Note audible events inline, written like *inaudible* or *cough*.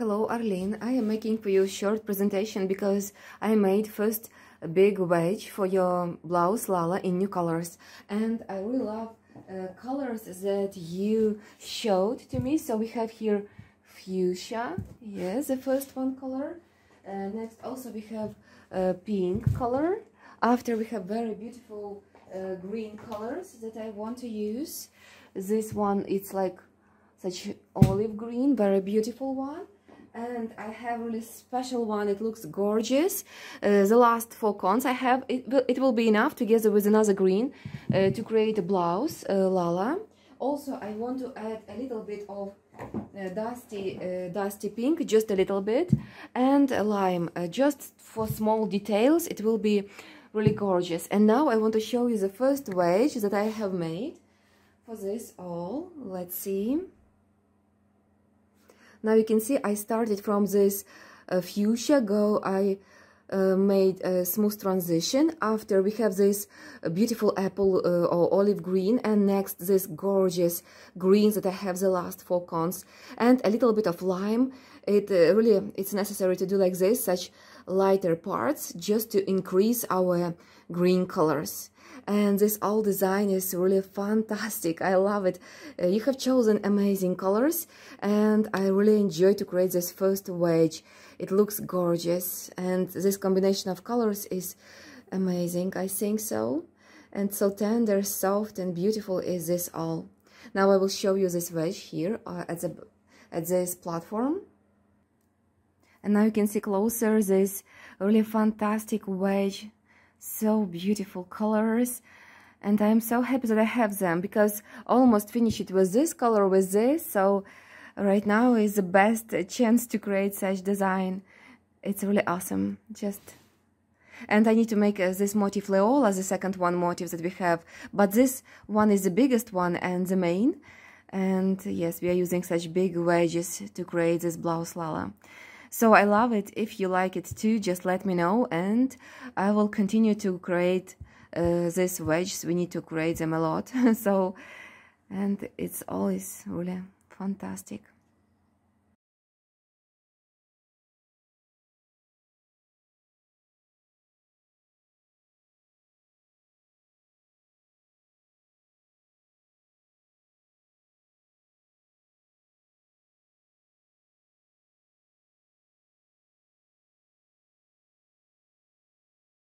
Hello Arlene, I am making for you a short presentation because I made first a big wedge for your blouse Lala in new colors. And I really love uh, colors that you showed to me. So we have here fuchsia, yes the first one color. Uh, next also we have uh, pink color. After we have very beautiful uh, green colors that I want to use. This one it's like such olive green very beautiful one and I have really special one. It looks gorgeous. Uh, the last four cones I have it will, it will be enough together with another green uh, to create a blouse uh, Lala. Also I want to add a little bit of uh, dusty uh, dusty pink just a little bit and lime. Uh, just for small details it will be really gorgeous. And now I want to show you the first wedge that I have made. For this all let's see now you can see I started from this uh, fuchsia go I uh, made a smooth transition. After we have this uh, beautiful apple uh, or olive green and next this gorgeous greens that I have the last four cones and a little bit of lime. It uh, really it's necessary to do like this such lighter parts just to increase our green colors. And this all design is really fantastic. I love it. Uh, you have chosen amazing colors and i really enjoy to create this first wedge. It looks gorgeous and this combination of colors is amazing i think so. And so tender soft and beautiful is this all. Now i will show you this wedge here uh, at the at this platform and now you can see closer this really fantastic wedge so beautiful colors. And I'm so happy that I have them because almost finished it with this color with this. So right now is the best chance to create such design. It's really awesome. Just and I need to make uh, this motif Leola the second one motif that we have. But this one is the biggest one and the main. And yes we are using such big wedges to create this blouse Lala so I love it. If you like it too, just let me know and I will continue to create uh, these wedges. We need to create them a lot. *laughs* so, and it's always really fantastic.